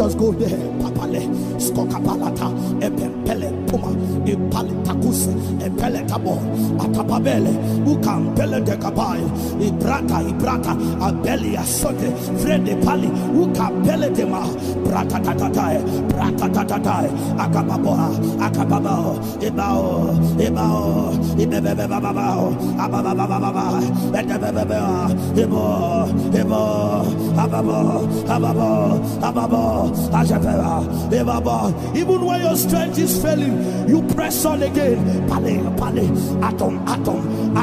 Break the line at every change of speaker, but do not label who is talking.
just go there. Papale, skokapalata, epempele puma, ipalitakus, epeletabo, atapabele, ukampele de kapai, ibrata, ibrata, abeli asote, frede pali, ukampele de ma, brata tatatai, brata tatatai, akababoa, akababao, ibao, ibao, ibebebebabao, abababababa, edebebebea, ibo, ibo, Even when your strength is failing, you press on again. Pale, pale, atom, atom,